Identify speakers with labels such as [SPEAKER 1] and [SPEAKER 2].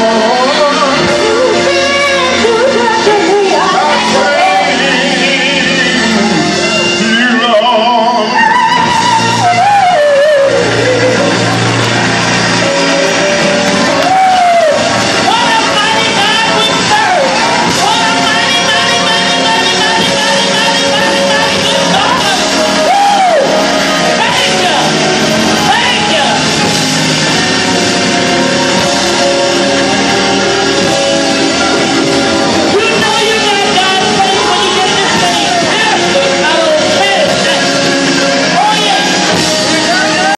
[SPEAKER 1] Oh.